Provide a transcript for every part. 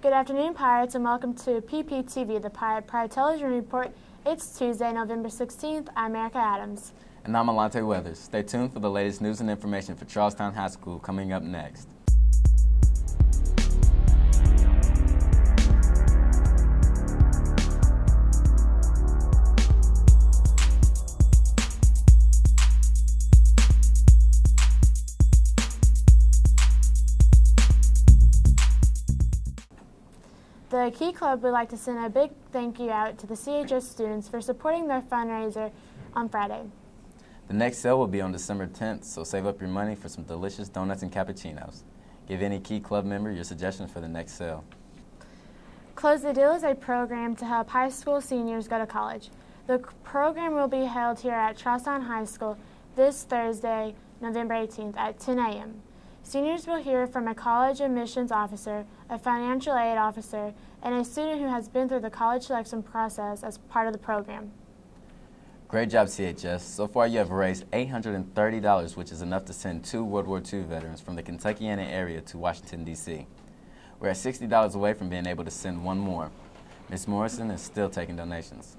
Good afternoon, Pirates, and welcome to PPTV, the Pirate Pride Television Report. It's Tuesday, November 16th. I'm Erica Adams. And I'm Alante Weathers. Stay tuned for the latest news and information for Charlestown High School coming up next. The Key Club would like to send a big thank you out to the CHS students for supporting their fundraiser on Friday. The next sale will be on December 10th, so save up your money for some delicious donuts and cappuccinos. Give any Key Club member your suggestions for the next sale. Close the Deal is a program to help high school seniors go to college. The program will be held here at Charlestown High School this Thursday, November 18th at 10 a.m. Seniors will hear from a college admissions officer, a financial aid officer, and a student who has been through the college selection process as part of the program. Great job, CHS. So far, you have raised $830, which is enough to send two World War II veterans from the Kentuckiana area to Washington, D.C. We're at $60 away from being able to send one more. Ms. Morrison is still taking donations.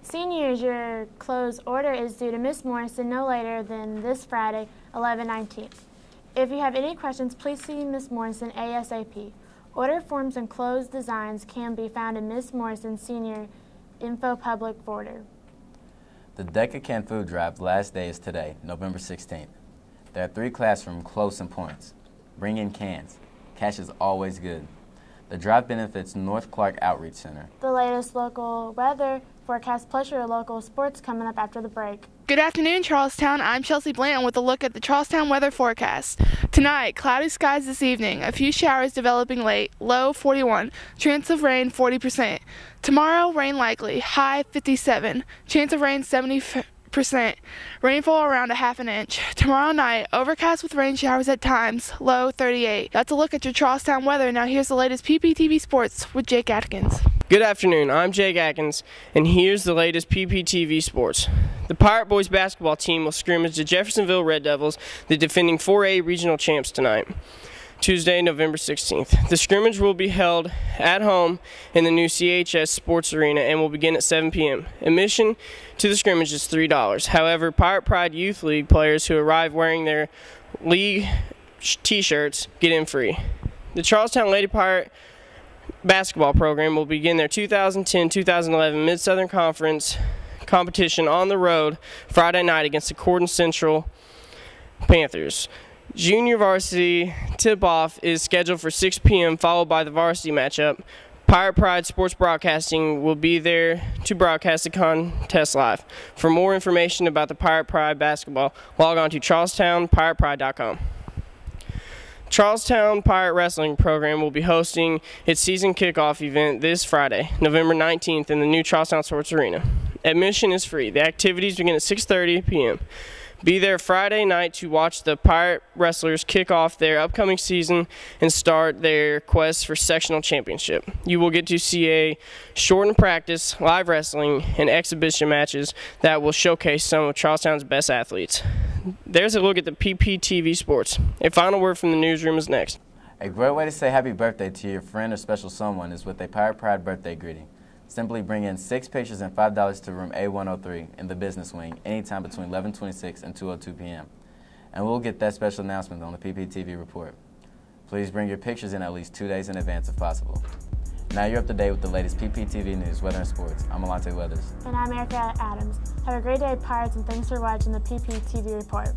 Seniors, your closed order is due to Ms. Morrison no later than this Friday, 11 19th. If you have any questions, please see Ms. Morrison ASAP. Order forms and closed designs can be found in Ms. Morrison's Senior Info Public Border. The Deca Can Food Drive last day is today, November 16th. There are three classrooms close in points. Bring in cans. Cash is always good. The drive benefits North Clark Outreach Center. The latest local weather forecast plus your local sports coming up after the break. Good afternoon, Charlestown. I'm Chelsea Blanton with a look at the Charlestown weather forecast. Tonight, cloudy skies this evening, a few showers developing late, low 41, chance of rain 40%. Tomorrow, rain likely, high 57, chance of rain 70 percent. Rainfall around a half an inch. Tomorrow night, overcast with rain showers at times, low 38. That's a look at your Charlestown weather. Now here's the latest PPTV Sports with Jake Atkins. Good afternoon, I'm Jake Atkins, and here's the latest PPTV Sports. The Pirate Boys basketball team will scrimmage the Jeffersonville Red Devils, the defending 4A regional champs tonight. Tuesday, November 16th. The scrimmage will be held at home in the new CHS Sports Arena and will begin at 7 p.m. Admission to the scrimmage is $3. However, Pirate Pride Youth League players who arrive wearing their league t-shirts get in free. The Charlestown Lady Pirate basketball program will begin their 2010-2011 Mid-Southern Conference competition on the road Friday night against the Corydon Central Panthers. Junior varsity tip-off is scheduled for 6 p.m. followed by the varsity matchup. Pirate Pride Sports Broadcasting will be there to broadcast the contest live. For more information about the Pirate Pride basketball, log on to charlestownpiratepride.com. Charlestown Pirate Wrestling Program will be hosting its season kickoff event this Friday, November 19th in the new Charlestown Sports Arena. Admission is free. The activities begin at 6:30 p.m. Be there Friday night to watch the Pirate Wrestlers kick off their upcoming season and start their quest for sectional championship. You will get to see a shortened practice, live wrestling, and exhibition matches that will showcase some of Charlestown's best athletes. There's a look at the PPTV Sports. A final word from the newsroom is next. A great way to say happy birthday to your friend or special someone is with a Pirate Pride birthday greeting. Simply bring in six pictures and $5 to room A103 in the business wing anytime between 11:26 and 2:02 p.m. And we'll get that special announcement on the PPTV report. Please bring your pictures in at least two days in advance if possible. Now you're up to date with the latest PPTV news, weather and sports. I'm Alante Weathers. And I'm Erica Adams. Have a great day, Pirates, and thanks for watching the PPTV report.